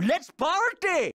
Let's party!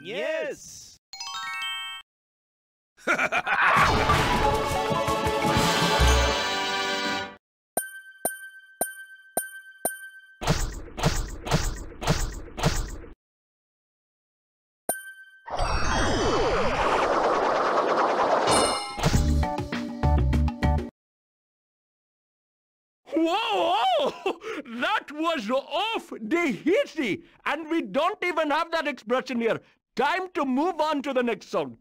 Yes! Whoa! That was off the hitty! And we don't even have that expression here. Time to move on to the next song.